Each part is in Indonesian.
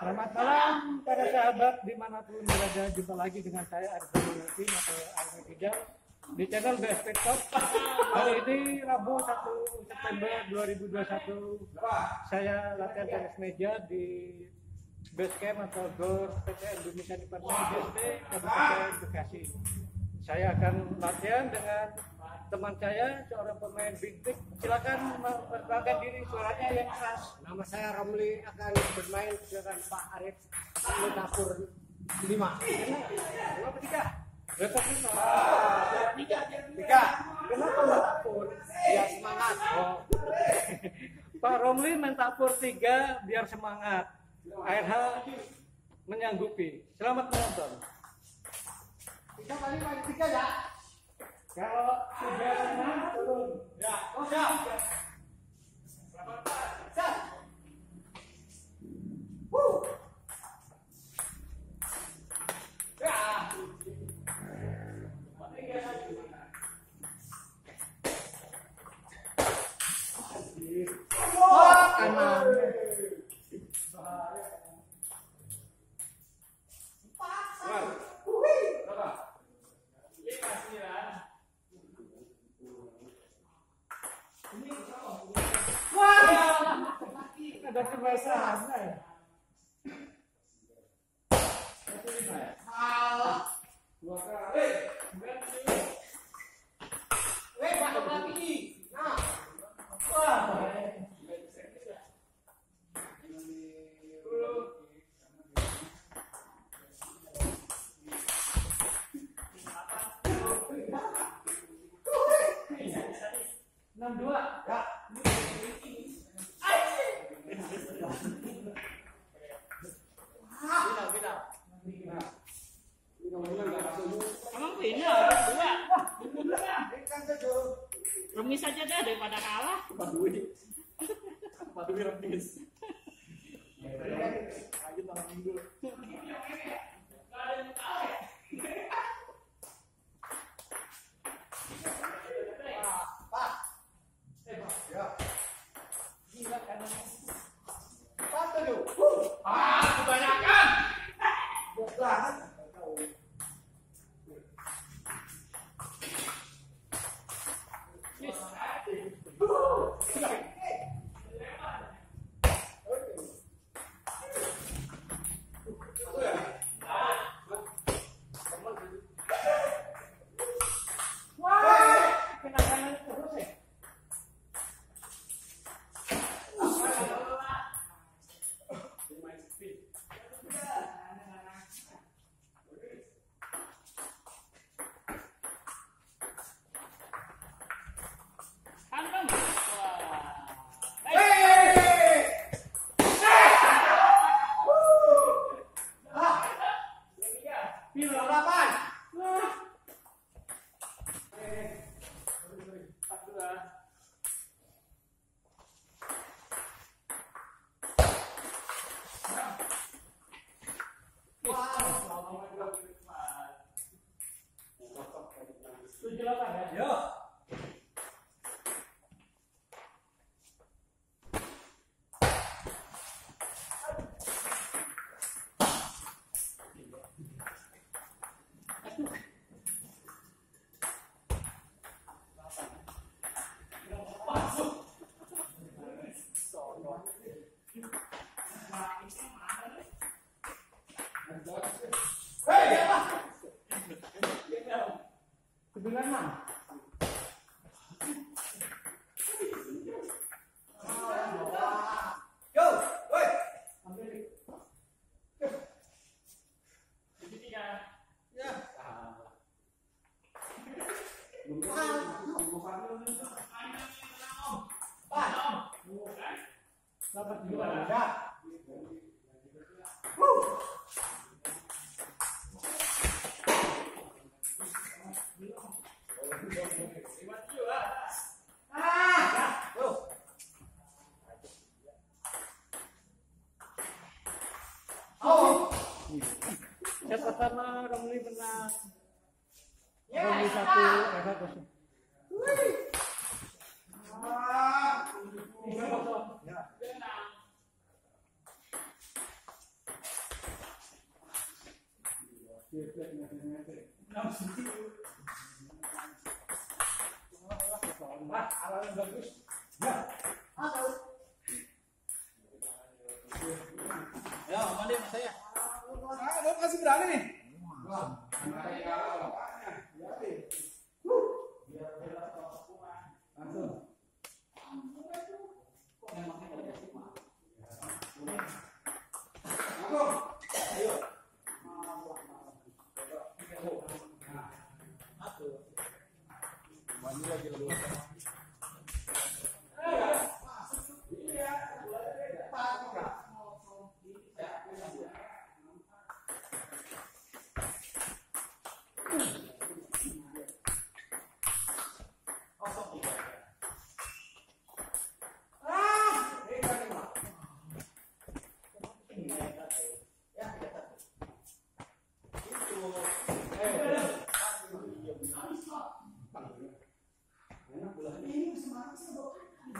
Selamat malam para sahabat di mana pun berada jumpa lagi dengan saya Arifin Yudin atau Arifin Hijau di channel BSP Top. Hari ini Rabu 1 September 2021 saya latihan tenis meja di base camp atau GOR PT Indonesia Departemen BSP Kabupaten Bekasi. Saya akan latihan dengan teman saya seorang pemain bintik. Silakan memperkenalkan diri suaranya yang keras. Nama saya Ramli akan bermain dengan Pak Arif 5. Dua apa tiga? Repot lima. Tiga. Tiga. Kenapa mentapur? Ya semangat. Oh. Pak Romli mentapur tiga biar semangat. ARH menyanggupi. Selamat menonton. Tiga kali kali tiga ya. Kalau sudah turun. Ya. Siap. Siap. Ya. Dua kali. Final ada dua. Remis aja deh daripada kalah. Padui. Padui remis. Ya, Om Andi, saya. Ah, lo masih berani nih. Wah. Sama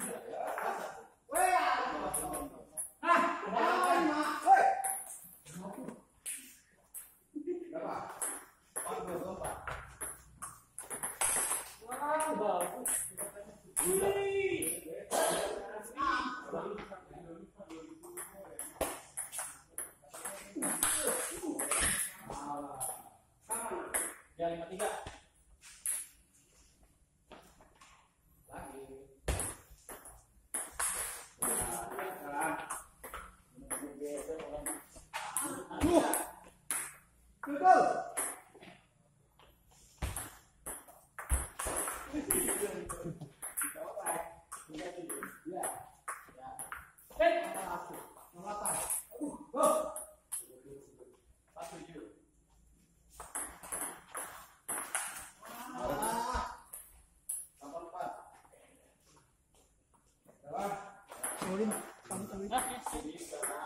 saya. Ah, mau kasih berani nih. Ya, lima tiga. Betul. Sembilan,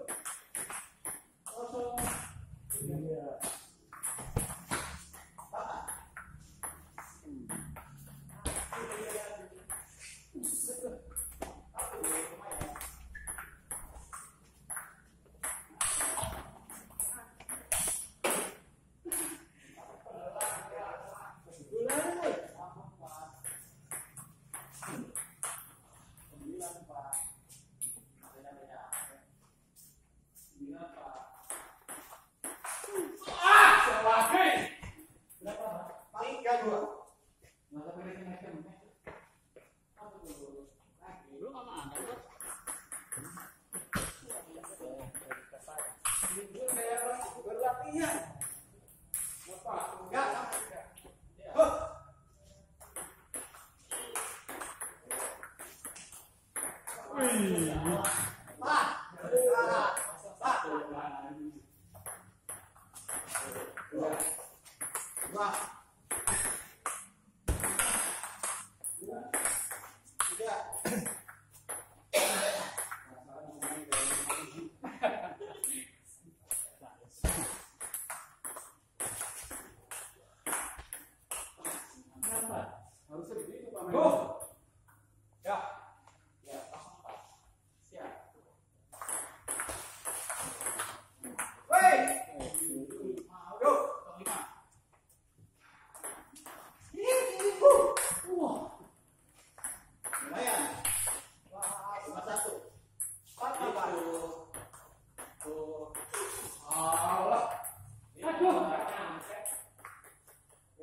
嗯。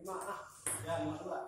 Lima ah. Ya, lima dua.